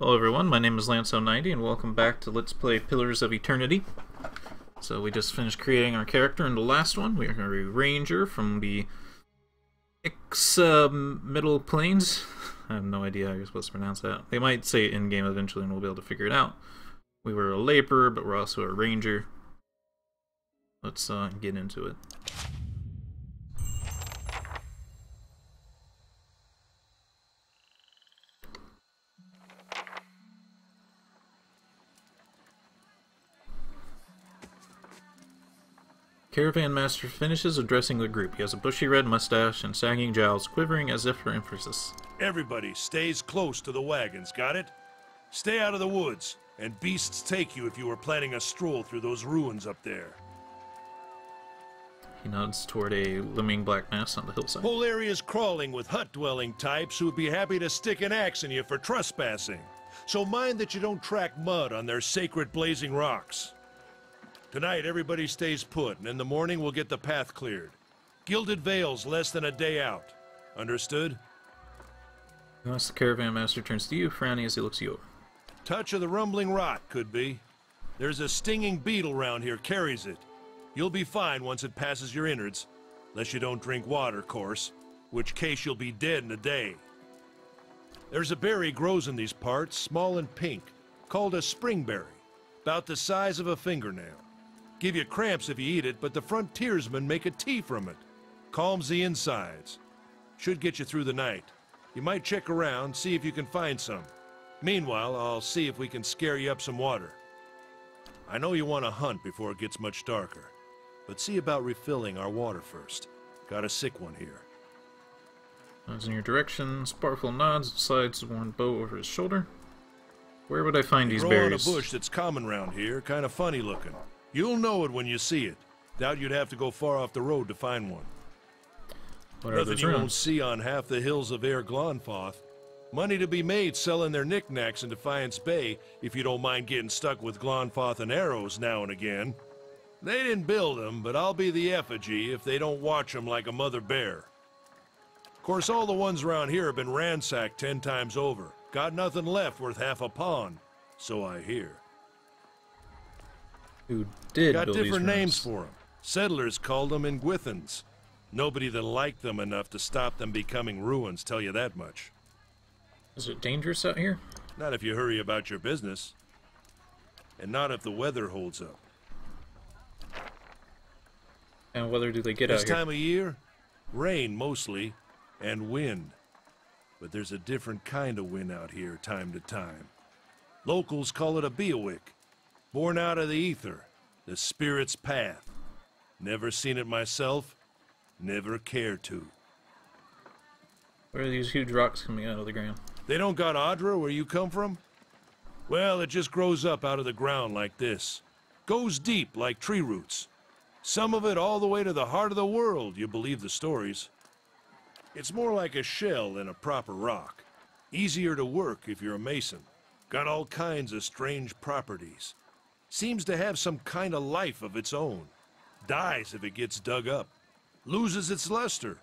Hello everyone, my name is Lanceo90 and welcome back to Let's Play Pillars of Eternity. So we just finished creating our character in the last one. We are going to be Ranger from the X uh, Middle Plains. I have no idea how you're supposed to pronounce that. They might say it in-game eventually and we'll be able to figure it out. We were a laborer, but we're also a ranger. Let's uh, get into it. Caravan Master finishes addressing the group. He has a bushy red mustache and sagging jowls, quivering as if for emphasis. Everybody stays close to the wagons, got it? Stay out of the woods, and beasts take you if you are planning a stroll through those ruins up there. He nods toward a looming black mass on the hillside. Whole area's crawling with hut-dwelling types who'd be happy to stick an axe in you for trespassing. So mind that you don't track mud on their sacred blazing rocks. Tonight, everybody stays put, and in the morning we'll get the path cleared. Gilded Vale's less than a day out. Understood? Unless the caravan master turns to you, frowning as he looks you over. Touch of the rumbling rot, could be. There's a stinging beetle round here, carries it. You'll be fine once it passes your innards. Unless you don't drink water, course. Which case you'll be dead in a day. There's a berry grows in these parts, small and pink, called a springberry. About the size of a fingernail. Give you cramps if you eat it, but the frontiersmen make a tea from it. Calms the insides. Should get you through the night. You might check around, see if you can find some. Meanwhile, I'll see if we can scare you up some water. I know you want to hunt before it gets much darker, but see about refilling our water first. Got a sick one here. Nods in your direction. Sparfle nods, slides the worn bow over his shoulder. Where would I find They these grow berries? on a bush that's common round here, kind of funny looking. You'll know it when you see it. Doubt you'd have to go far off the road to find one. What Nothing you won't see on half the hills of Eir Glanfath. Money to be made selling their knickknacks in Defiance Bay if you don't mind getting stuck with Glonfoth and arrows now and again. They didn't build 'em, but I'll be the effigy if they don't watch 'em like a mother bear. Of course, all the ones around here have been ransacked ten times over. Got nothing left worth half a pawn, so I hear. Who did Got build different these names ruins? for 'em. Settlers called them Engwithans. Nobody that liked them enough to stop them becoming ruins, tell you that much. Is it dangerous out here? Not if you hurry about your business. And not if the weather holds up. And whether do they get This out here? This time of year, rain mostly, and wind. But there's a different kind of wind out here time to time. Locals call it a biawac, born out of the ether, the spirit's path. Never seen it myself, never care to. Where are these huge rocks coming out of the ground? They don't got Adra where you come from? Well, it just grows up out of the ground like this. Goes deep like tree roots. Some of it all the way to the heart of the world, you believe the stories. It's more like a shell than a proper rock. Easier to work if you're a mason. Got all kinds of strange properties. Seems to have some kind of life of its own. Dies if it gets dug up. Loses its luster.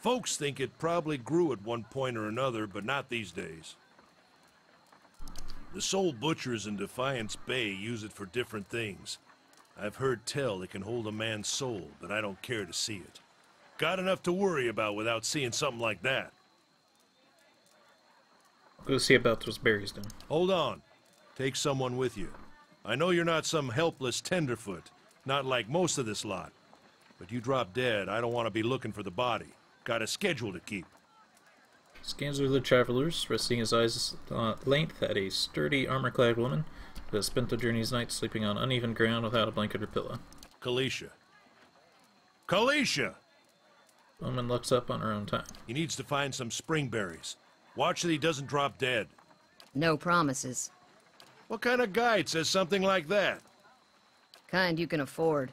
Folks think it probably grew at one point or another, but not these days. The soul butchers in Defiance Bay use it for different things. I've heard tell it can hold a man's soul, but I don't care to see it. Got enough to worry about without seeing something like that. Go see about those berries then. Hold on. Take someone with you. I know you're not some helpless tenderfoot, not like most of this lot. But you drop dead, I don't want to be looking for the body. Got a schedule to keep. Scans through the travelers, resting his eyes uh, length at a sturdy, armor-clad woman who has spent the journey's night sleeping on uneven ground without a blanket or pillow. Calisca. Calisca! Woman looks up on her own time. He needs to find some spring berries. Watch that he doesn't drop dead. No promises. What kind of guide says something like that? Kind you can afford.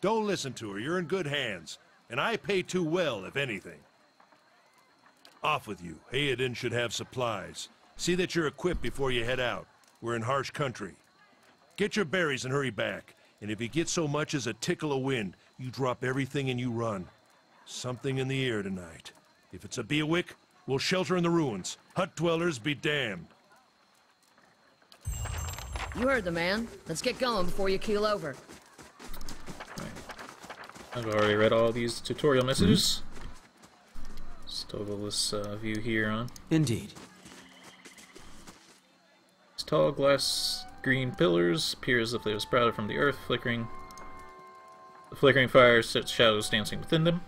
Don't listen to her. You're in good hands. And I pay too well, if anything. Off with you. Heodan should have supplies. See that you're equipped before you head out. We're in harsh country. Get your berries and hurry back. And if you get so much as a tickle of wind, you drop everything and you run. Something in the air tonight. If it's a Biawac, we'll shelter in the ruins. Hut dwellers be damned. You heard the man. Let's get going before you keel over. I've already read all these tutorial messages. Let's toggle this uh, view here on. Indeed. These tall glass green pillars appear as if they were sprouted from the earth, flickering. The flickering fire sets shadows dancing within them.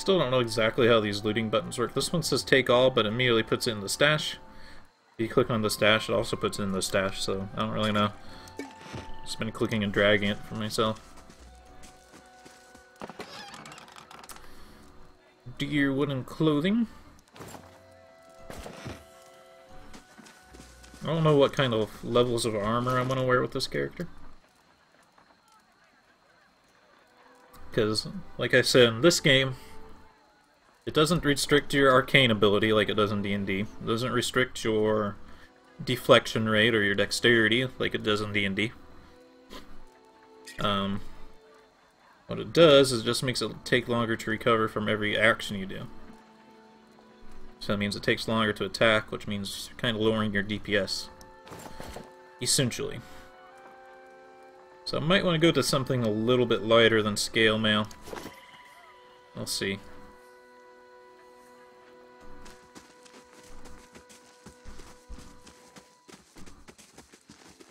Still don't know exactly how these looting buttons work. This one says take all, but immediately puts it in the stash. If you click on the stash, it also puts it in the stash, so I don't really know. Just been clicking and dragging it for myself. Deer wooden clothing. I don't know what kind of levels of armor I want to wear with this character. Because, like I said, in this game, it doesn't restrict your arcane ability like it does in D&D. It doesn't restrict your deflection rate or your dexterity like it does in D&D. Um, what it does is it just makes it take longer to recover from every action you do. So that means it takes longer to attack, which means kind of lowering your DPS. Essentially. So I might want to go to something a little bit lighter than scale mail. We'll see.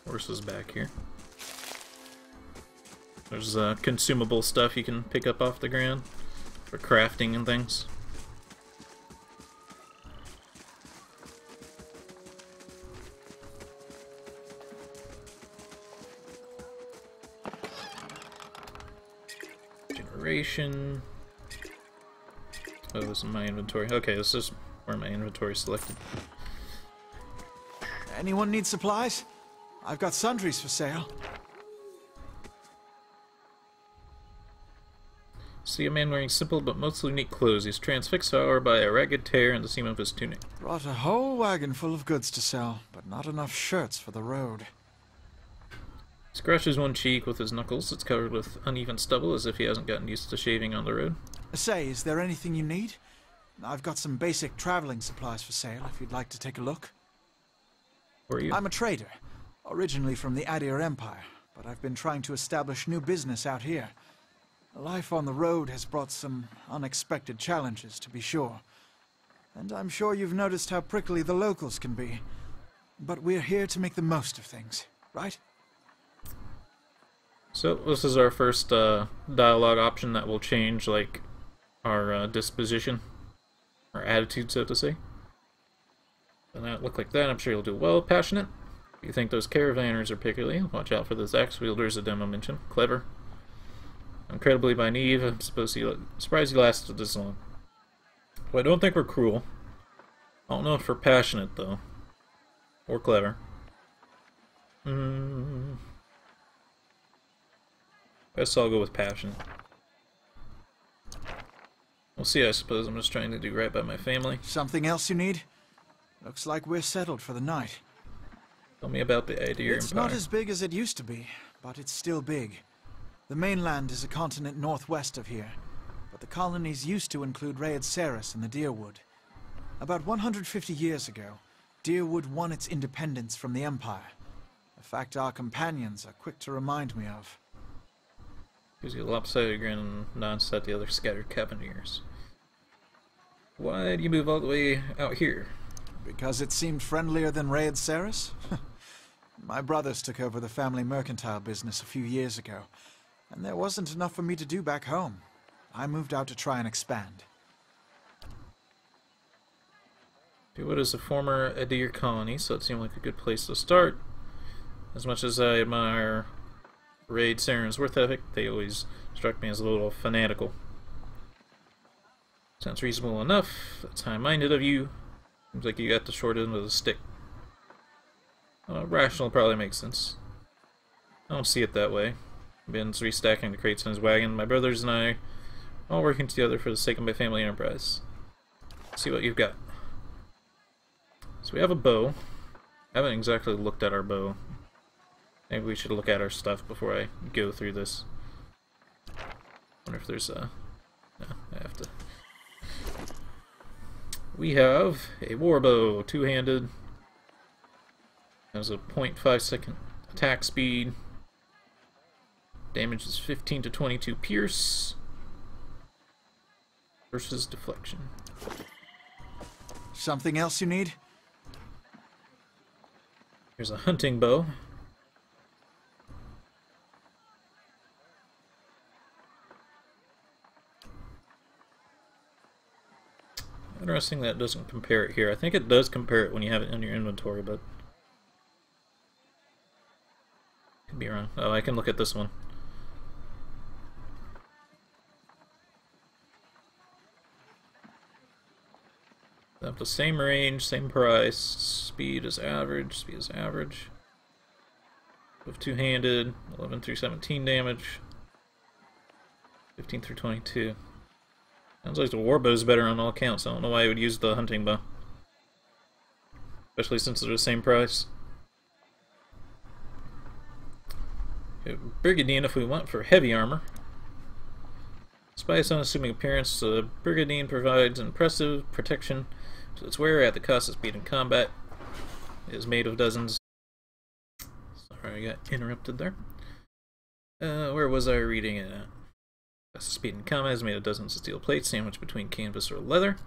Horses back here. There's uh, consumable stuff you can pick up off the ground for crafting and things. Generation. Oh, this is my inventory. Okay, this is where my inventory selected. Anyone need supplies? I've got sundries for sale. See a man wearing simple but mostly neat clothes. He's transfixed, however, by a ragged tear in the seam of his tunic. Brought a whole wagon full of goods to sell, but not enough shirts for the road. Scratches one cheek with his knuckles. It's covered with uneven stubble as if he hasn't gotten used to shaving on the road. Say, is there anything you need? I've got some basic traveling supplies for sale if you'd like to take a look. Where are you? I'm a trader, originally from the Aedyr Empire, but I've been trying to establish new business out here. Life on the road has brought some unexpected challenges, to be sure. And I'm sure you've noticed how prickly the locals can be. But we're here to make the most of things, right? So this is our first uh, dialogue option that will change like our uh, disposition, our attitude, so to say. And that look like that. I'm sure you'll do well. Passionate. You think those caravanners are pickly, watch out for those axe wielders that Demo mentioned. Clever. Incredibly by naive. I'm supposed to surprised you lasted this long. Well, I don't think we're cruel. I don't know if we're passionate though, or clever. Hmm. Guess I'll go with passion. We'll see, I suppose. I'm just trying to do right by my family. Something else you need? Looks like we're settled for the night. Tell me about the Aedyr It's Empire. not as big as it used to be, but it's still big. The mainland is a continent northwest of here, but the colonies used to include Readceras and the Dyrwood. About 150 years ago, Dyrwood won its independence from the Empire. A fact our companions are quick to remind me of. Gives you grin and nods at the other scattered Cavaliers. Why do you move all the way out here? Because it seemed friendlier than Readceras? My brothers took over the family mercantile business a few years ago, and there wasn't enough for me to do back home. I moved out to try and expand. Dyrwood is a former Aedyr colony, so it seemed like a good place to start. As much as I admire Readceras's worth ethic, they always struck me as a little fanatical. Sounds reasonable enough. That's high-minded of you. Seems like you got the short end of the stick. Uh, rational probably makes sense. I don't see it that way. Ben's restacking the crates in his wagon. My brothers and I all working together for the sake of my family enterprise. Let's see what you've got. So we have a bow. I haven't exactly looked at our bow. Maybe we should look at our stuff before I go through this. wonder if there's a... No, I have to... we have a warbow, two-handed. Has a 0.5 second attack speed. Damage is 15 to 22 pierce. Versus deflection. Something else you need? Here's a hunting bow. Interesting that doesn't compare it here. I think it does compare it when you have it in your inventory, but... Oh, I can look at this one. Have the same range, same price. Speed is average. Speed is average. With two-handed, 11 through 17 damage. 15 through 22. Sounds like the warbow is better on all counts. I don't know why I would use the hunting bow. Especially since they're the same price. Okay, Brigandine if we want for heavy armor. Despite its unassuming appearance, uh, Brigandine provides impressive protection to its wearer at the cost of speed in combat. It is made of dozens. Sorry, I got interrupted there. Uh, where was I reading it at? Speed in combat is made of dozens of steel plates sandwiched between canvas or leather.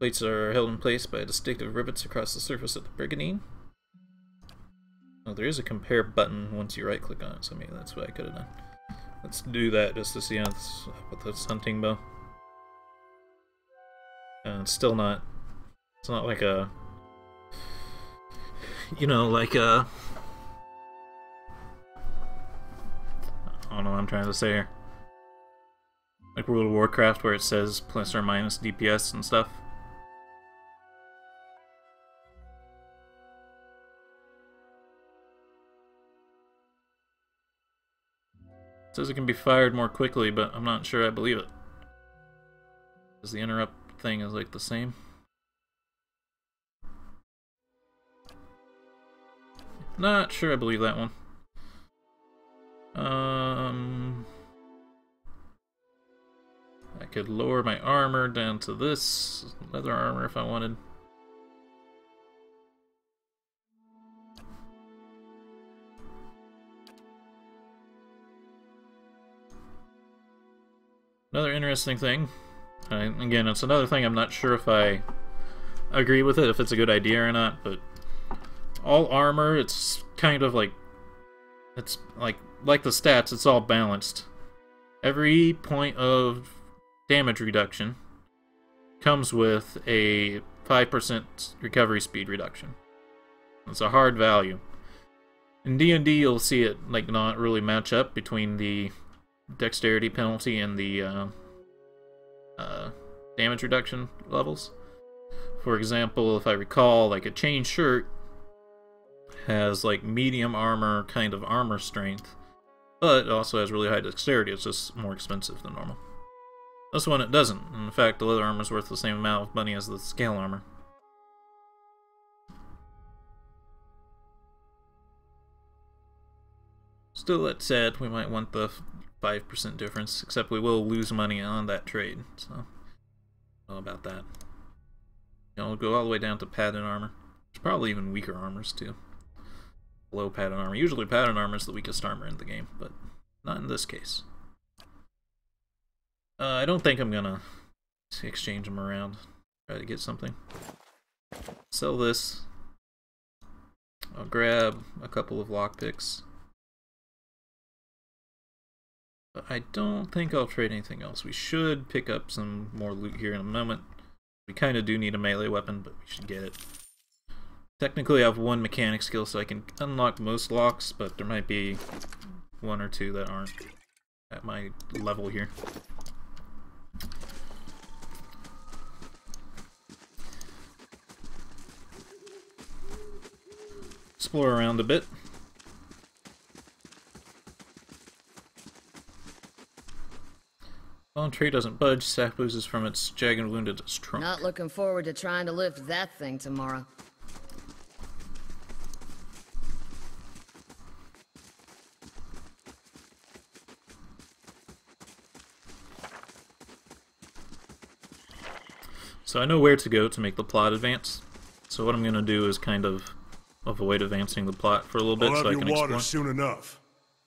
Plates are held in place by distinctive rivets across the surface of the Brigandine. Oh, there is a compare button once you right click on it, so maybe that's what I could have done. Let's do that just to see how it's with this hunting bow. Uh, it's still not. It's not like a. You know, like a. I don't know what I'm trying to say here. Like World of Warcraft, where it says plus or minus DPS and stuff. Says it can be fired more quickly, but I'm not sure I believe it. Because the interrupt thing is like the same. Not sure I believe that one. Um, I could lower my armor down to this leather armor if I wanted. Another interesting thing, again, it's another thing I'm not sure if I agree with it, if it's a good idea or not, but all armor, it's kind of like, it's like, like the stats, it's all balanced. Every point of damage reduction comes with a 5% recovery speed reduction. It's a hard value. In D&D, you'll see it like not really match up between the dexterity penalty and the uh, uh, damage reduction levels. For example, if I recall, like a chain shirt has like medium armor kind of armor strength, but also has really high dexterity. It's just more expensive than normal. This one it doesn't. In fact, the leather armor is worth the same amount of money as the scale armor. Still, that said, we might want the 5% difference, except we will lose money on that trade, so know about that. You know, go all the way down to padded armor. There's probably even weaker armors, too. Low padded armor. Usually padded armor is the weakest armor in the game, but not in this case. Uh, I don't think I'm gonna exchange them around. Try to get something. Sell this. I'll grab a couple of lockpicks. I don't think I'll trade anything else. We should pick up some more loot here in a moment. We kind of do need a melee weapon, but we should get it. Technically, I have one mechanic skill, so I can unlock most locks, but there might be one or two that aren't at my level here. Explore around a bit. Fallen tree doesn't budge, sap oozes from its jagged wound at its trunk. Not looking forward to trying to lift that thing tomorrow. So I know where to go to make the plot advance. So what I'm going to do is kind of avoid advancing the plot for a little bit I'll so I have can your water explore. soon enough.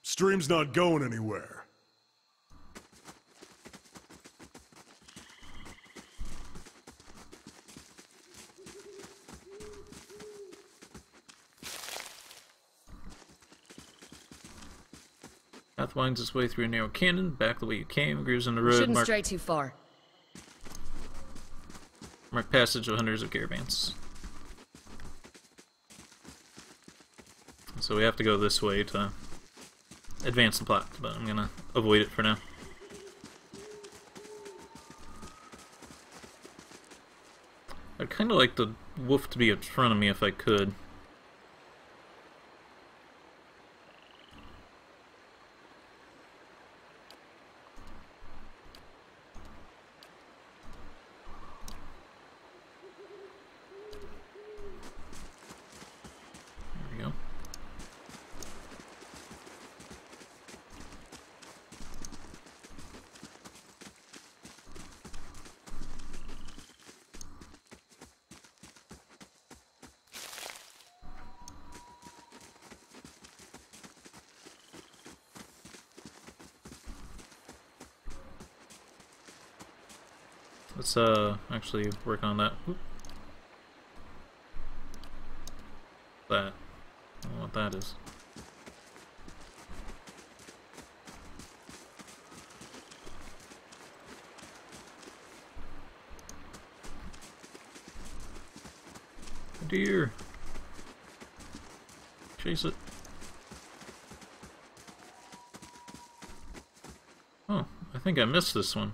Stream's not going anywhere. Path winds its way through a narrow canyon, back the way you came, grooves in the road, Shouldn't mark, stray too far. mark passage of hundreds of caravans. So we have to go this way to advance the plot, but I'm gonna avoid it for now. I'd kind of like the wolf to be in front of me if I could. There we go. Let's uh actually work on that. That. I don't know what that is. Deer. Chase it. Oh, I think I missed this one.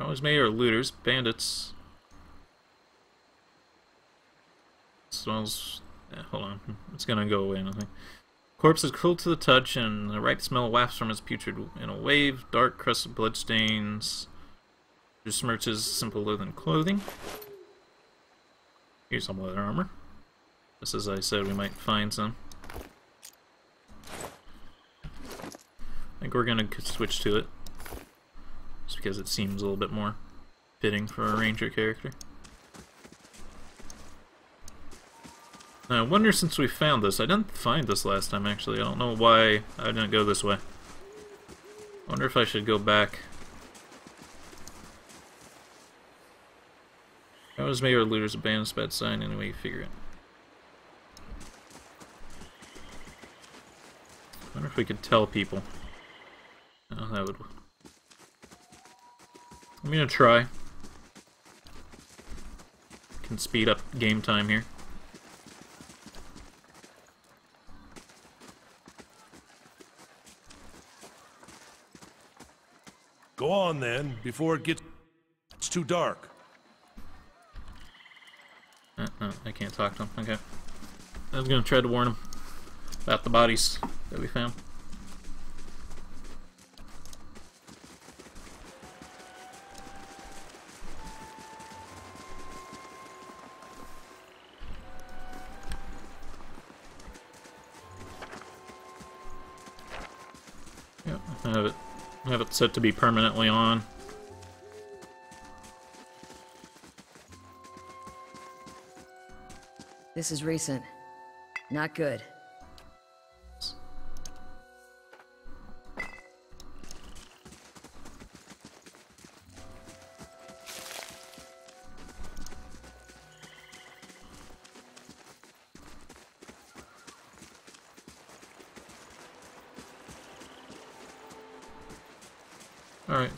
Always made are looters, bandits. Smells. Yeah, hold on. It's gonna go away, I think. Corpse is cool to the touch, and the right smell wafts from his putrid in a wave. Dark crusted bloodstains. smirches simple leather clothing. Here's some leather armor. Just as I said, we might find some. I think we're gonna switch to it. Just because it seems a little bit more fitting for a ranger character. Now, I wonder since we found this, I didn't find this last time actually, I don't know why I didn't go this way. I wonder if I should go back. I was mayor looters abandoned bad sign anyway you figure it. I wonder if we could tell people. Oh, that would I'm gonna try. Can speed up game time here. Go on then, before it gets it's too dark. Uh, no, I can't talk to him. Okay. I was gonna try to warn him about the bodies that we found. I have it. I have it set to be permanently on. This is recent. Not good.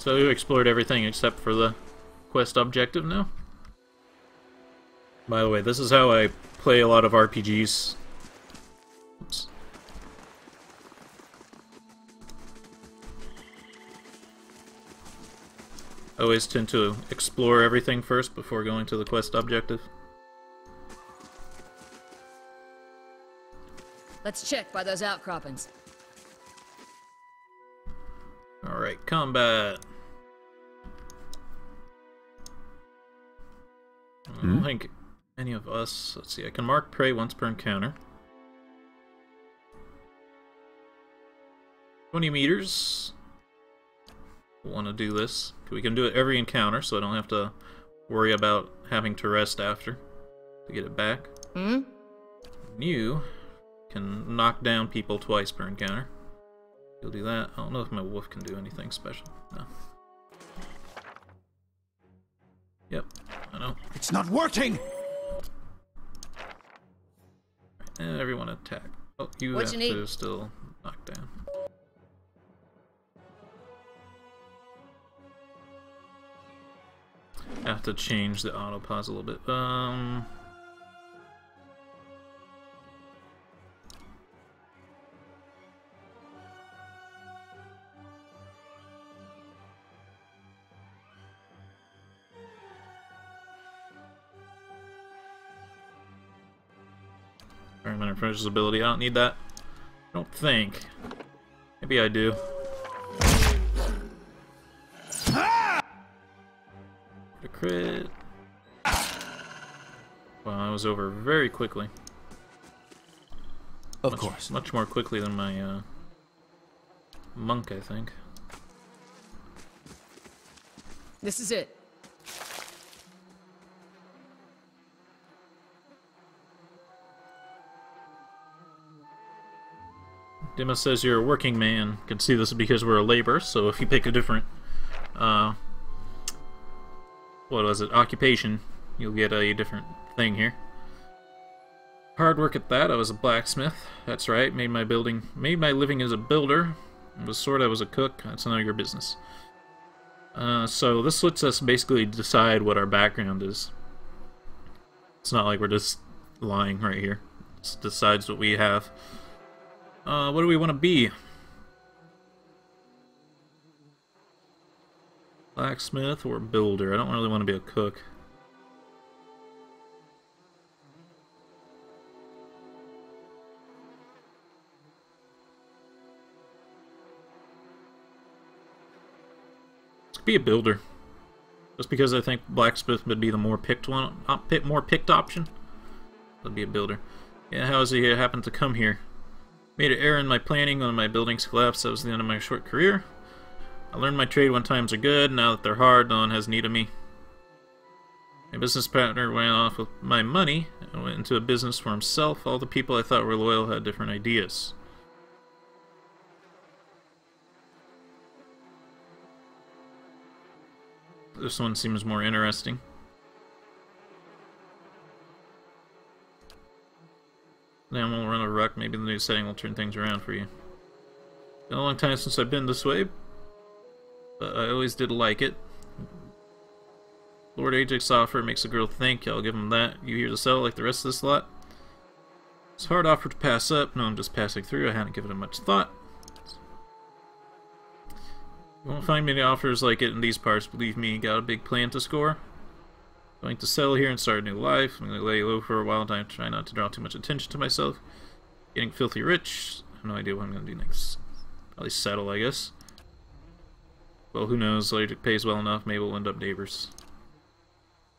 So we explored everything except for the quest objective now. By the way, this is how I play a lot of RPGs. Oops. I always tend to explore everything first before going to the quest objective. Let's check by those outcroppings. Alright, combat. I don't think any of us. Let's see, I can mark prey once per encounter. 20 meters. Want to do this. We can do it every encounter, so I don't have to worry about having to rest after to get it back. Hmm? You can knock down people twice per encounter. You'll do that. I don't know if my wolf can do anything special. No. Yep, I know. It's not working! And everyone attack. Oh, you What have you to need? still knock down. Have to change the auto pause a little bit. Um. Paramount ability. I don't need that. I don't think. Maybe I do. The crit. Wow, that was over very quickly. Of Much, course. Much more quickly than my uh, monk, I think. This is it. Dima says you're a working man. Can see this because we're a labor, so if you pick a different, uh, what was it, occupation, you'll get a different thing here. Hard work at that. I was a blacksmith. That's right. Made my building, made my living as a builder. I Was sort. I was a cook. That's none of your business. Uh, so this lets us basically decide what our background is. It's not like we're just lying right here. It decides what we have. Uh, what do we want to be? Blacksmith or builder? I don't really want to be a cook. Be a builder. Just because I think blacksmith would be the more picked one, op, more picked option. Would be a builder. Yeah, how does he happen to come here? Made an error in my planning when my buildings collapsed. That was the end of my short career. I learned my trade when times are good. Now that they're hard, no one has need of me. My business partner went off with my money and went into a business for himself. All the people I thought were loyal had different ideas. This one seems more interesting. Then we'll run a ruck. Maybe the new setting will turn things around for you. Been a long time since I've been this way, but I always did like it. Lord Ajax offer makes a girl think. I'll give him that. You here to sell like the rest of this lot? It's hard offer to pass up. No, I'm just passing through. I hadn't given it much thought. You won't find many offers like it in these parts. Believe me, got a big plan to score. Going to settle here and start a new life. I'm going to lay low for a while. Time try not to draw too much attention to myself. Getting filthy rich. I have no idea what I'm going to do next. Probably settle, I guess. Well, who knows? Logic pays well enough. Maybe we'll end up neighbors.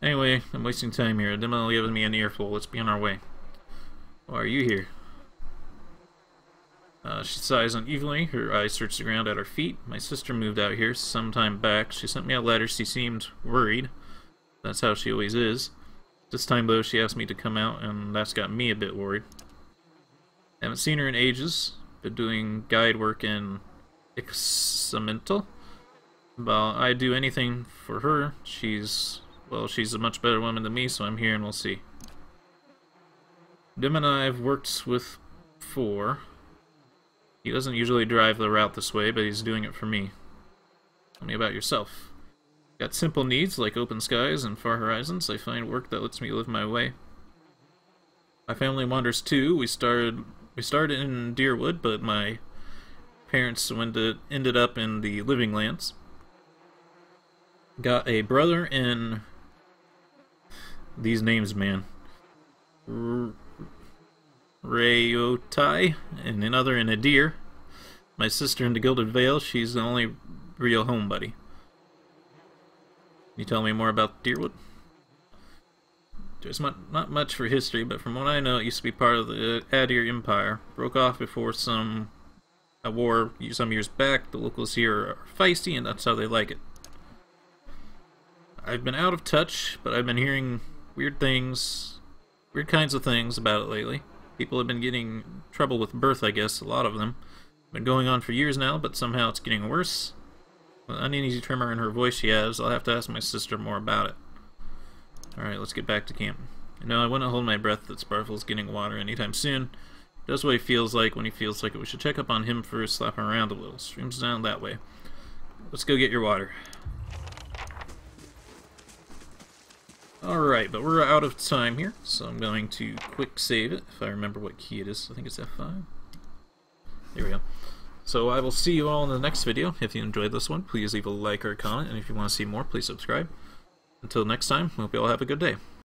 Anyway, I'm wasting time here. Demo giving me an earful. Let's be on our way. Why are you here? Uh, she sighs unevenly. Her eyes search the ground at her feet. My sister moved out here some time back. She sent me a letter. She seemed worried. That's how she always is. This time, though, she asked me to come out, and that's got me a bit worried. Haven't seen her in ages. Been doing guide work in Ixamitl. Well, I'd do anything for her. She's, well, she's a much better woman than me, so I'm here and we'll see. Dim and I have worked with four. He doesn't usually drive the route this way, but he's doing it for me. Tell me about yourself. Got simple needs like open skies and far horizons. I find work that lets me live my way. My family wanders too. We started we started in Dyrwood, but my parents ended ended up in the Living Lands. Got a brother in these names, man. R- Rauatai, and another in Aedyr. My sister in the Gilded Vale. She's the only real home buddy. Can you tell me more about Dyrwood? There's not, not much for history, but from what I know, it used to be part of the uh, Aedyr Empire. Broke off before some a war some years back. The locals here are feisty, and that's how they like it. I've been out of touch, but I've been hearing weird things, weird kinds of things about it lately. People have been getting trouble with birth, I guess, a lot of them. Been going on for years now, but somehow it's getting worse. Uneasy tremor in her voice she has, I'll have to ask my sister more about it. Alright, let's get back to camp. You know, I wouldn't hold my breath that Sparfle's getting water anytime soon. That's what he feels like when he feels like it. We should check up on him first, slap him around a little. Streams down that way. Let's go get your water. Alright, but we're out of time here, so I'm going to quick save it, if I remember what key it is. I think it's F5. There we go. So I will see you all in the next video. If you enjoyed this one, please leave a like or a comment, and if you want to see more, please subscribe. Until next time, hope you all have a good day.